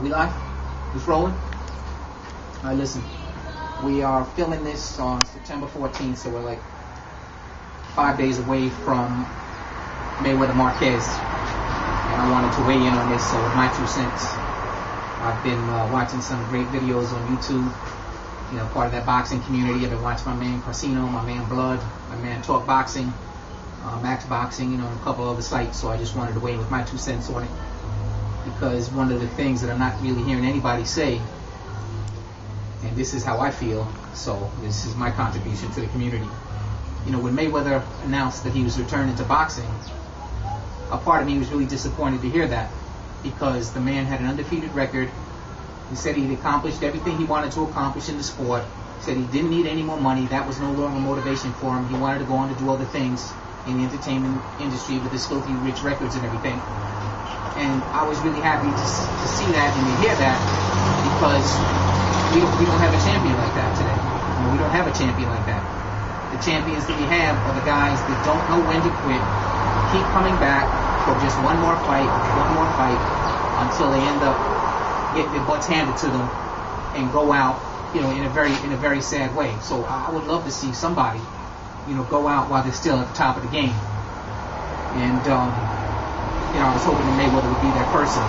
Are we live? It's rolling? All right, listen. We are filming this on September 14th, so we're like five days away from Mayweather Marquez. And I wanted to weigh in on this, so my two cents. I've been uh, watching some great videos on YouTube. You know, part of that boxing community. I've been watching my man Karceno, my man Blood, my man Talk Boxing, uh, Max Boxing, you know, and a couple other sites. So I just wanted to weigh in with my two cents on it because one of the things that I'm not really hearing anybody say, and this is how I feel, so this is my contribution to the community. You know, when Mayweather announced that he was returning to boxing, a part of me was really disappointed to hear that because the man had an undefeated record. He said he'd accomplished everything he wanted to accomplish in the sport. He said he didn't need any more money. That was no longer motivation for him. He wanted to go on to do other things in the entertainment industry with his Philthy Rich records and everything. And I was really happy to, to see that and to hear that because we don't, we don't have a champion like that today. We don't have a champion like that. The champions that we have are the guys that don't know when to quit, keep coming back for just one more fight, one more fight, until they end up getting their butts handed to them and go out, you know, in a very in a very sad way. So I would love to see somebody, you know, go out while they're still at the top of the game. And um, you know, I was hoping that Mayweather would be that person.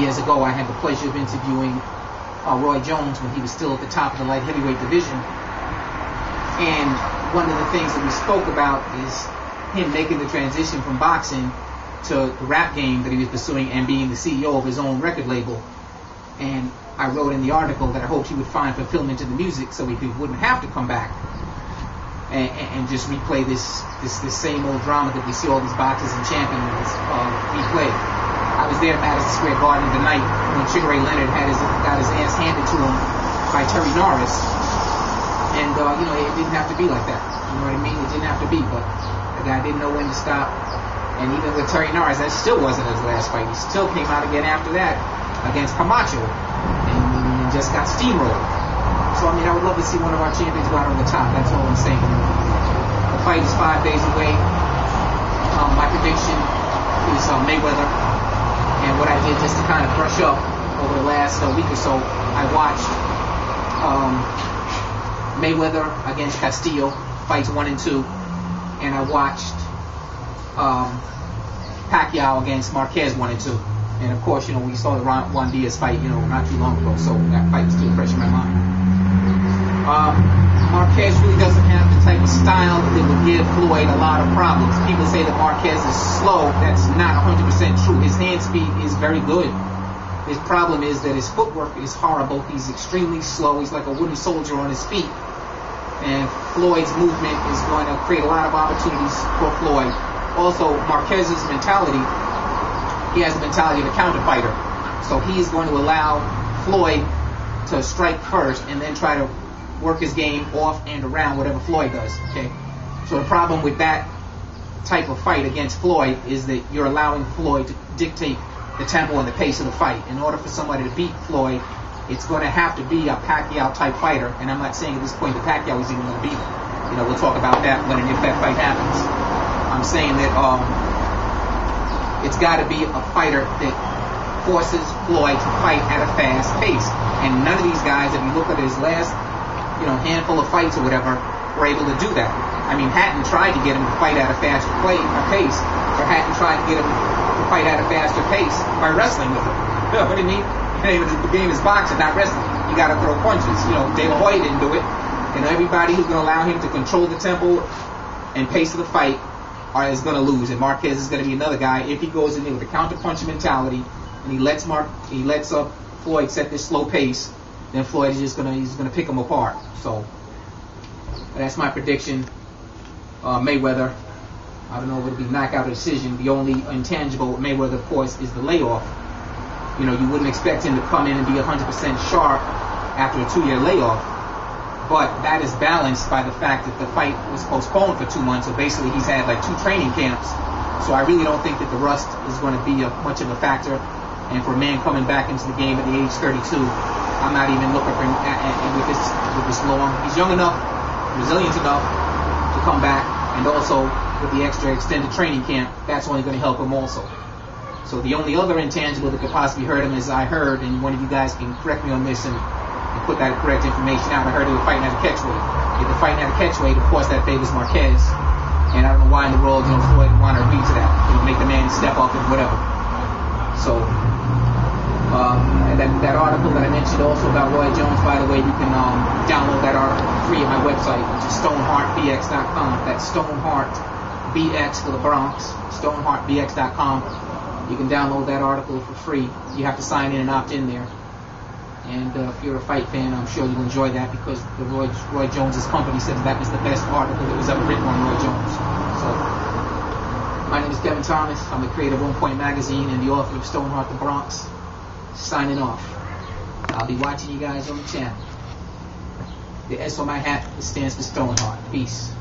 Years ago, I had the pleasure of interviewing uh, Roy Jones when he was still at the top of the light heavyweight division. And one of the things that we spoke about is him making the transition from boxing to the rap game that he was pursuing and being the CEO of his own record label. And I wrote in the article that I hoped he would find fulfillment in the music so he wouldn't have to come back and, and just replay this, this this same old drama that we see all these boxers and champions uh, replay. I was there at Madison Square Garden the night when Sugar Ray Leonard had his got his ass handed to him by Terry Norris, and uh, you know it didn't have to be like that. You know what I mean? It didn't have to be, but the guy didn't know when to stop. And even with Terry Norris, that still wasn't his last fight. He still came out again after that against Camacho and just got steamrolled. So I mean, I would love to see one of our champions go out on the top. That's all I'm saying. The fight is five days away. Um, my prediction is uh, Mayweather. And what I did just to kind of brush up over the last uh, week or so, I watched um, Mayweather against Castillo, fights one and two, and I watched um, Pacquiao against Marquez one and two. And of course, you know, we saw the Ron, Juan Diaz fight, you know, not too long ago, so that fight is still fresh in my mind. Um, Marquez really doesn't have the type of style that would give Floyd a lot of problems. People say that Marquez is slow. That's not 100% true. His hand speed is very good. His problem is that his footwork is horrible. He's extremely slow. He's like a wooden soldier on his feet. And Floyd's movement is going to create a lot of opportunities for Floyd. Also, Marquez's mentality, he has the mentality of a counter fighter. So he's going to allow Floyd to strike first and then try to work his game off and around whatever Floyd does. Okay. So the problem with that type of fight against Floyd is that you're allowing Floyd to dictate the tempo and the pace of the fight. In order for somebody to beat Floyd, it's going to have to be a Pacquiao type fighter. And I'm not saying at this point that Pacquiao is even going to beat him. You know, we'll talk about that when and if that fight happens. I'm saying that um, it's got to be a fighter that forces Floyd to fight at a fast pace. And none of these guys, if you look at his last you know, handful of fights or whatever, were able to do that. I mean, Hatton tried to get him to fight at a faster play, a pace, or Hatton tried to get him to fight at a faster pace by wrestling with him. You what I mean? The game is boxing, not wrestling. You got to throw punches. You know, De La didn't do it. And everybody who's going to allow him to control the tempo and pace of the fight is going to lose. And Marquez is going to be another guy if he goes in there with a counter punch mentality and he lets Mark, he lets up Floyd set this slow pace. Then Floyd is just gonna he's gonna pick him apart. So that's my prediction. Uh, Mayweather. I don't know if it'll be knockout or decision. The only intangible with Mayweather, of course, is the layoff. You know, you wouldn't expect him to come in and be 100% sharp after a two-year layoff. But that is balanced by the fact that the fight was postponed for two months. So basically, he's had like two training camps. So I really don't think that the rust is going to be a, much of a factor. And for a man coming back into the game at the age 32, I'm not even looking for him at, at, with this with this long. He's young enough, resilient enough to come back, and also with the extra extended training camp, that's only going to help him also. So the only other intangible that could possibly hurt him is I heard, and one of you guys can correct me on this and, and put that correct information out. I heard they were fighting at a catchweight. If they're fighting at a catchweight, of course that favors Marquez. And I don't know why in the world Joe Floyd would want to agree to that. It would make the man step up and whatever. So um, and that, that article that I mentioned also about Roy Jones, by the way, you can um, download that article free at my website, which is stoneheartbx.com. That's stoneheartbx for the Bronx, stoneheartbx.com. You can download that article for free. You have to sign in and opt in there. And uh, if you're a fight fan, I'm sure you'll enjoy that because the Roy, Roy Jones's company says that was the best article that was ever written on Roy Jones. So, my name is Kevin Thomas. I'm the creator of On Point Magazine and the author of Stoneheart the Bronx. Signing off. I'll be watching you guys on the channel. The S on my hat stands for Stoneheart. Peace.